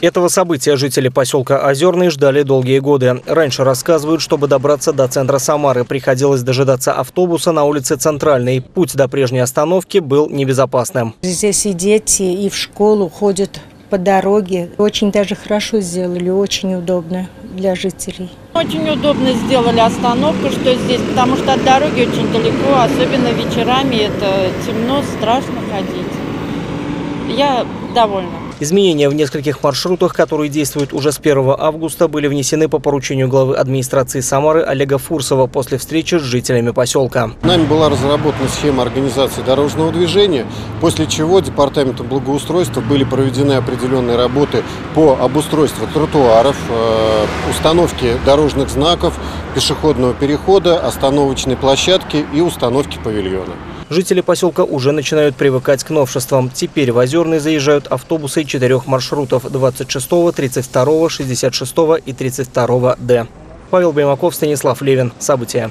Этого события жители поселка Озерный ждали долгие годы. Раньше рассказывают, чтобы добраться до центра Самары, приходилось дожидаться автобуса на улице Центральной. Путь до прежней остановки был небезопасным. Здесь и дети, и в школу ходят по дороге. Очень даже хорошо сделали, очень удобно для жителей. Очень удобно сделали остановку, что здесь, потому что от дороги очень далеко, особенно вечерами это темно, страшно ходить. Я довольна. Изменения в нескольких маршрутах, которые действуют уже с 1 августа, были внесены по поручению главы администрации Самары Олега Фурсова после встречи с жителями поселка. Нами была разработана схема организации дорожного движения, после чего Департаментом благоустройства были проведены определенные работы по обустройству тротуаров, э, установке дорожных знаков, пешеходного перехода, остановочной площадки и установки павильона. Жители поселка уже начинают привыкать к новшествам. Теперь в Озерный заезжают автобусы четырех маршрутов – 26, 32, 66 и 32 Д. Павел Баймаков, Станислав Левин. События.